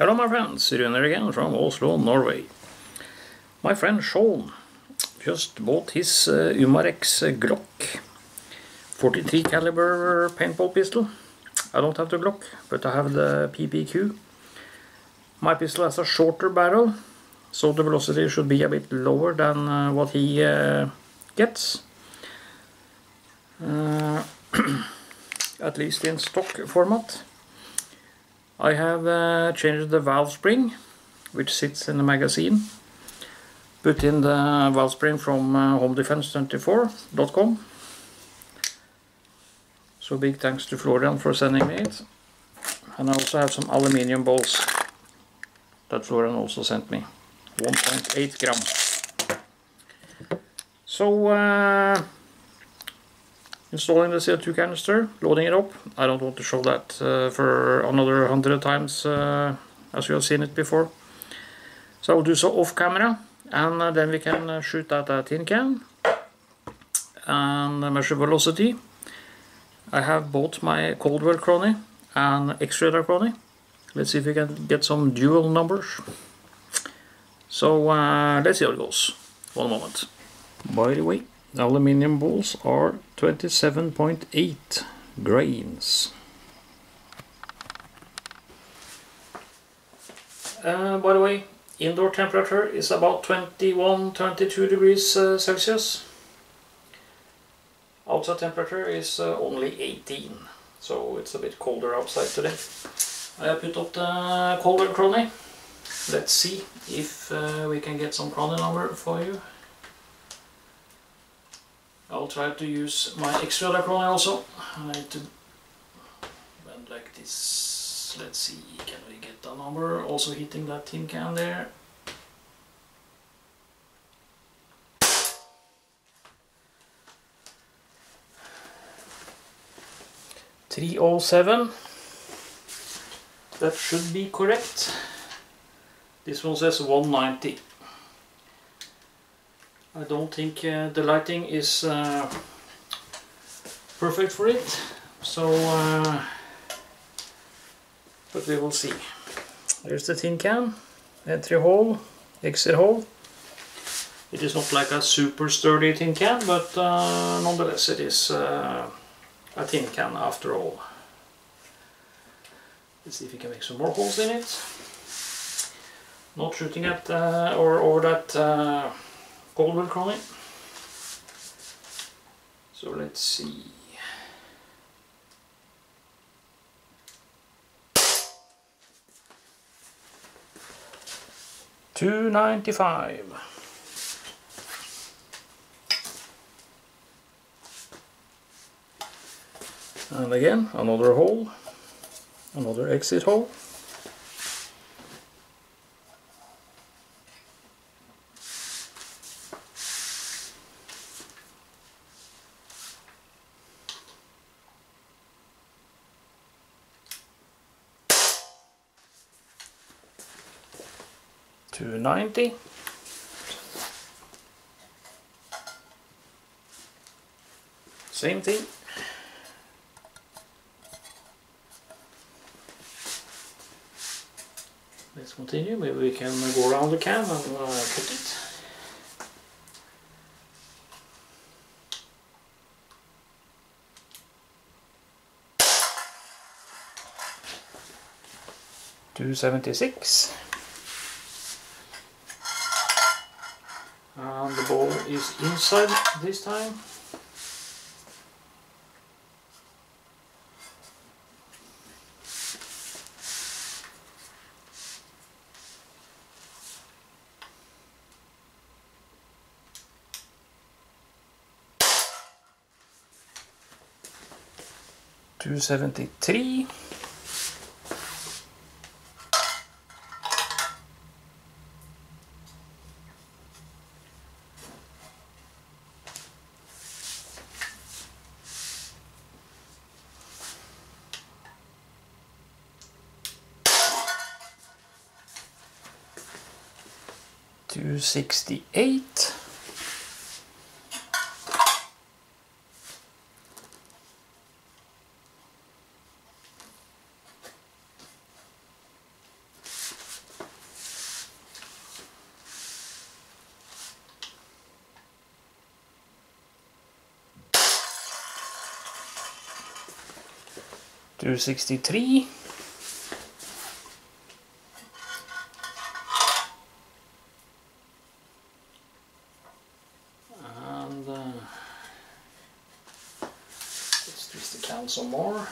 Hello my friends, Rune again from Oslo, Norway. My friend Sean just bought his uh, Umarex uh, Glock 43 caliber paintball pistol. I don't have the Glock, but I have the PPQ. My pistol has a shorter barrel, so the velocity should be a bit lower than uh, what he uh, gets. Uh, at least in stock format. I have uh, changed the valve spring, which sits in the magazine. Put in the valve spring from uh, homedefense24.com. So big thanks to Florian for sending me it. And I also have some aluminium balls that Florian also sent me. 1.8 gram. So uh, installing the CO2 canister, loading it up. I don't want to show that uh, for another hundred times uh, as you have seen it before. So I'll do so off camera and uh, then we can uh, shoot at a tin can and measure velocity. I have both my Caldwell Chrony and X-Radar Chrony. Let's see if we can get some dual numbers. So uh, let's see how it goes. One moment. By the way, aluminium balls are 27.8 grains. Uh, by the way, indoor temperature is about 21-22 degrees uh, Celsius. Outside temperature is uh, only 18, so it's a bit colder outside today. I have put up the Caldwell Chrony. Let's see if uh, we can get some Chrony number for you. I'll try to use my extra Chrony also. I need to bend like this. Let's see, can we get the number? Also hitting that tin can there. Three oh seven. That should be correct. This one says 190. I don't think uh, the lighting is uh, perfect for it, so uh, but we will see. There's the tin can, entry hole, exit hole. It is not like a super sturdy tin can, but uh, nonetheless it is uh, a tin can after all. Let's see if we can make some more holes in it. Not shooting at uh, or over that Caldwell Chrony. So let's see. Two ninety five. And again another hole, another exit hole. Two ninety. Same thing. Let's continue. Maybe we can go around the can and uh, cut it. Two seventy six. And the ball is inside this time. Two seventy three. 268. Two sixty three. Can some more.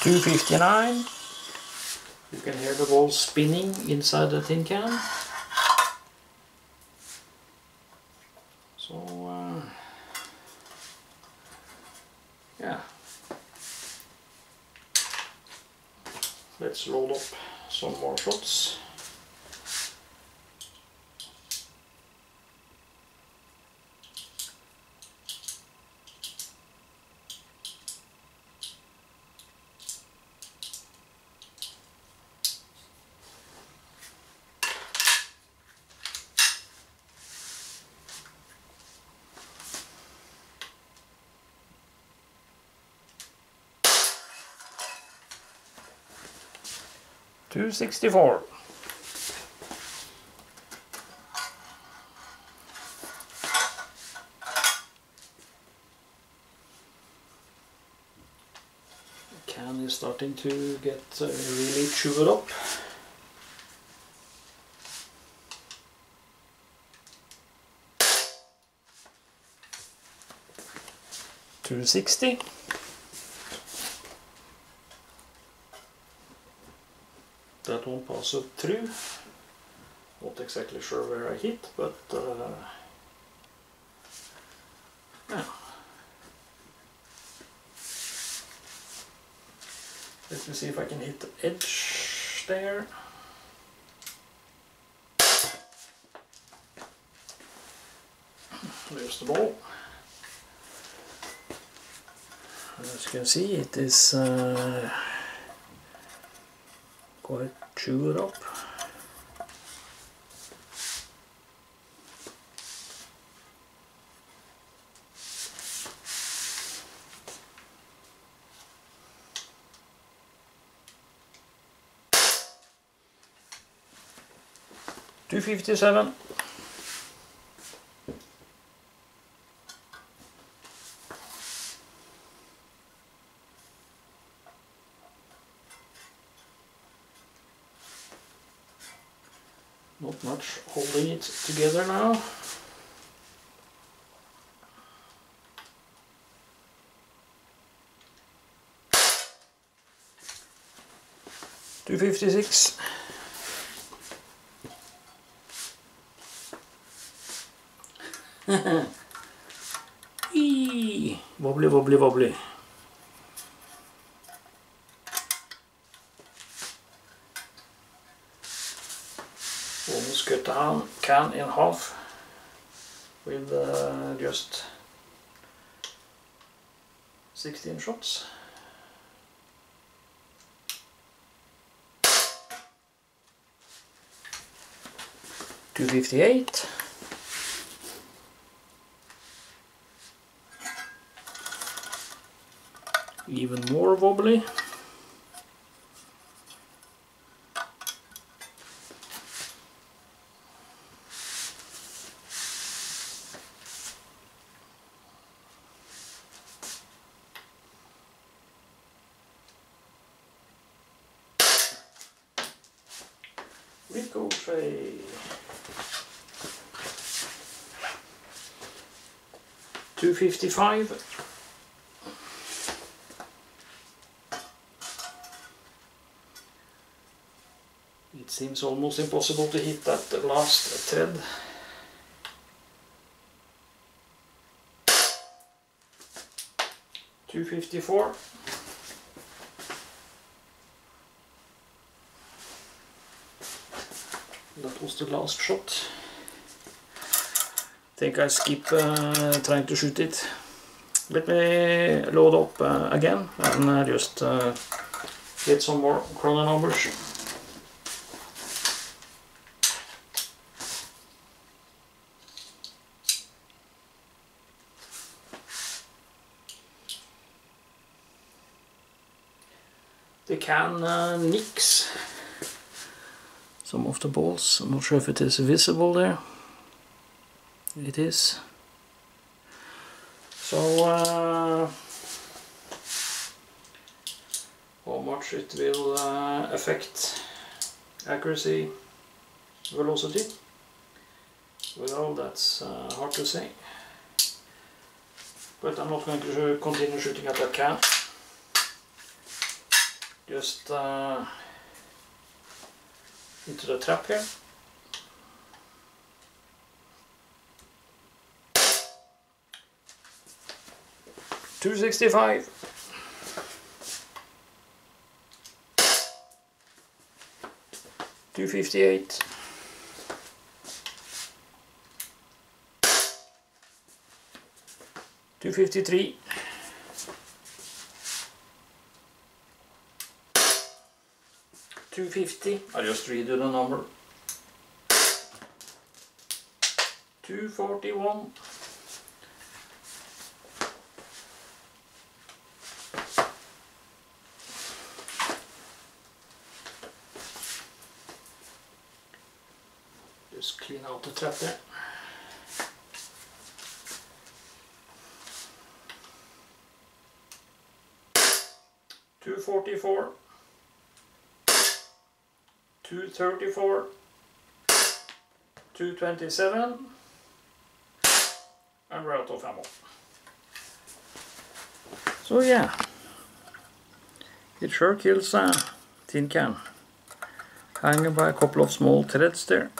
Two fifty nine. You can hear the ball spinning inside the tin can. So, uh, yeah. Let's roll up some more shots. Two sixty four. Can is starting to get uh, really chewed up. Two sixty. That one passed through. Not exactly sure where I hit, but uh, yeah. Let me see if I can hit the edge there. There's the ball. As you can see, it is. Uh, quite chewed up. Two fifty seven. Not much holding it together now. Two fifty six. wobbly wobbly wobbly. Almost cut down can in half with uh, just 16 shots. Two fifty eight. Even more wobbly. 255. It seems almost impossible to hit that last thread. Two fifty four. That was the last shot think I skip uh, trying to shoot it. Let me load up uh, again and uh, just get some more chrono numbers. The can uh, nicks some of the balls. I'm not sure if it is visible there. It is. So uh, how much it will uh, affect accuracy, velocity, well that's uh, hard to say. But I'm not going to continue shooting at that can. Just uh, into the trap here. Two sixty five. Two fifty eight. Two fifty three. Two fifty. I just redo the number. Two forty one. Just clean out the trap there. Two forty four. Two thirty four. Two twenty seven. And we're out of ammo. So yeah. It sure kills a tin can. Hanging by a couple of small threads there.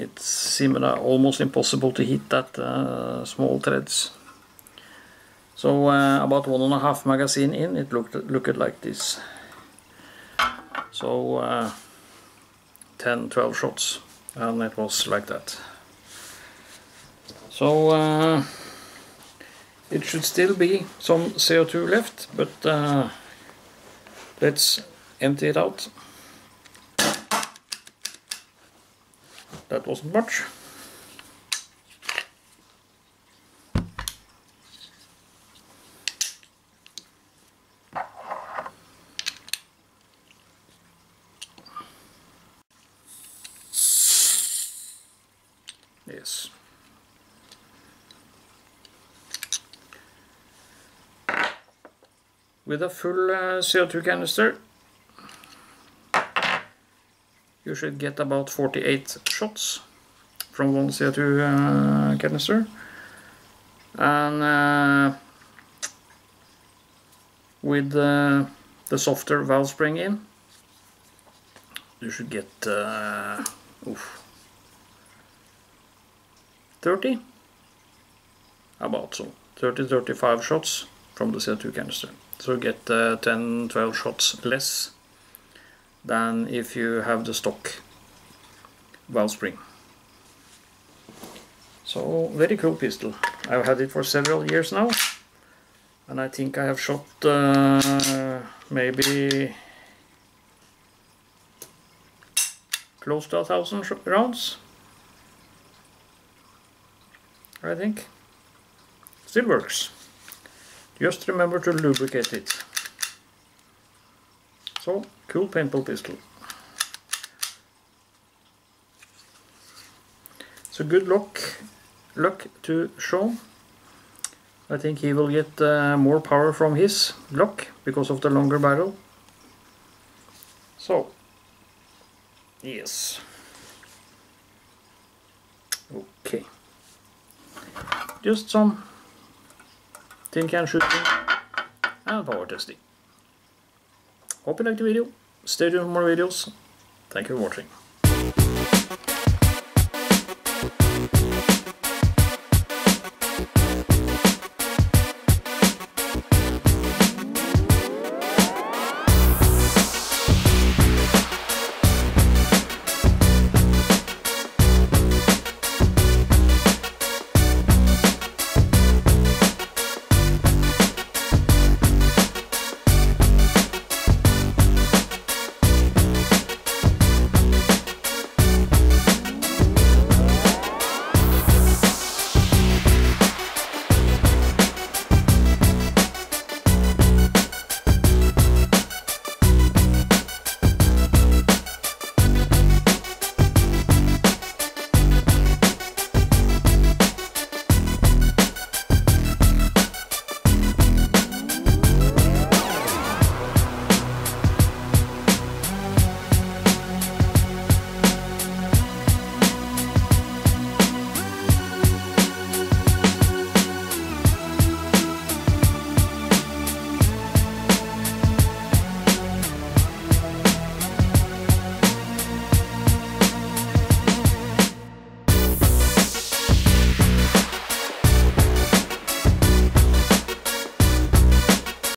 It seemed uh, almost impossible to hit that uh, small threads. So uh, about one and a half magazine in, it looked looked like this. So uh, 10, 12 shots, and it was like that. So uh, it should still be some CO2 left, but uh, let's empty it out. That wasn't much. Yes. With a full uh, CO2 canister, you should get about 48 shots from one CO2 uh, canister. And uh, with uh, the softer valve spring in, you should get uh, oof, 30 about so 30-35 shots from the CO2 canister. So get uh, 10-12 shots less than if you have the stock valve spring so very cool pistol I've had it for several years now and I think I have shot uh, maybe close to a thousand rounds I think. Still works. Just remember to lubricate it. So, cool paintball pistol. So good luck, luck to Sean. I think he will get uh, more power from his Glock because of the longer barrel. So, yes. Okay just some tin can shooting and power testing. Hope you liked the video. Stay tuned for more videos. Thank you for watching.